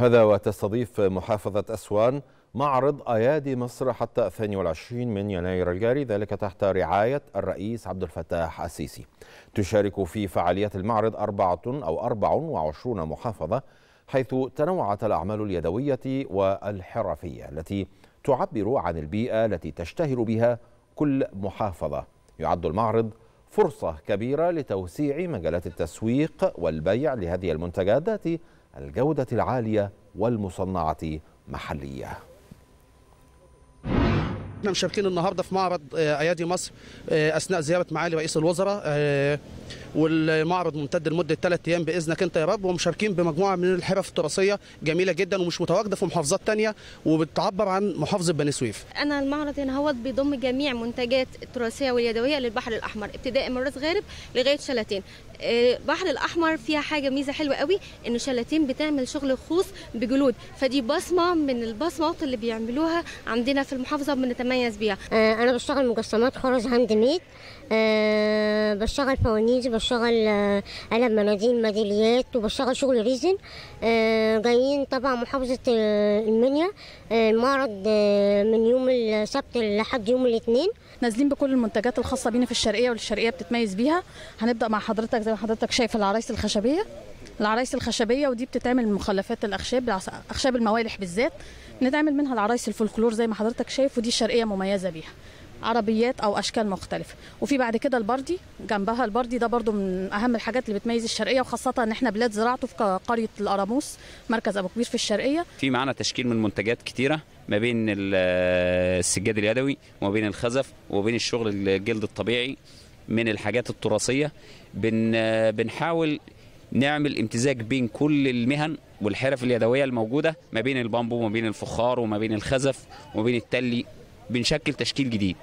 هذا وتستضيف محافظة أسوان معرض أيادي مصر حتى 22 من يناير الجاري ذلك تحت رعاية الرئيس عبد الفتاح السيسي. تشارك في فعاليات المعرض أربعة أو 24 محافظة حيث تنوعت الأعمال اليدوية والحرفية التي تعبر عن البيئة التي تشتهر بها كل محافظة. يعد المعرض فرصة كبيرة لتوسيع مجالات التسويق والبيع لهذه المنتجات ذات الجودة العالية والمصنعة محلية. إحنا مشاركين النهارده في معرض آه، أيادي مصر آه، أثناء زيارة معالي رئيس الوزراء آه، والمعرض ممتد لمدة ثلاث أيام بإذنك أنت يا رب ومشاركين بمجموعة من الحرف التراثية جميلة جدا ومش متواجدة في محافظات تانية وبتعبر عن محافظة بني سويف. أنا المعرض هنا هو بيضم جميع منتجات التراثيه واليدوية للبحر الأحمر ابتداء من راس غارب لغاية شلاتين. البحر الأحمر فيها حاجة ميزة حلوة قوي ان شلاتين بتعمل شغل خاص بجلود. فدي بصمة من البصمات اللي بيعملوها عندنا في المحافظة بنتميز بيها. آه، أنا بشتغل مجسمات خرز handmade. أه بشتغل فوانيس بشتغل قلم مناديل ميداليات وبشتغل شغل resin. أه جايين طبعا محافظة آه، المنيا. آه، المعرض آه، من يوم السبت لحد يوم الاثنين. نازلين بكل المنتجات الخاصة بينا في الشرقية والشرقية بتتميز بيها. هنبدأ مع حضرتك زي ما حضرتك شايف العرايس الخشبية. العرايس الخشبية ودي بتتعمل من مخلفات الأخشاب العص- أخشاب الموالح بالذات. نتعمل منها العرايس الفولكلور زي ما حضرتك شايف ودي الشرقية مميزة بيها. عربيات أو أشكال مختلفة. وفي بعد كده البردي جنبها البردي ده برضو من أهم الحاجات اللي بتميز الشرقية وخاصة إن إحنا بلاد زراعته في قرية القراموس مركز أبو كبير في الشرقية. في معانا تشكيل من منتجات كتيرة ما بين ال- السجاد اليدوي وما بين الخزف وما بين الشغل الجلد الطبيعي من الحاجات التراثية. بن بنحاول نعمل امتزاج بين كل المهن والحرف اليدوية الموجودة ما بين البامبو وما بين الفخار وما بين الخزف وما بين التلي بنشكل تشكيل جديد.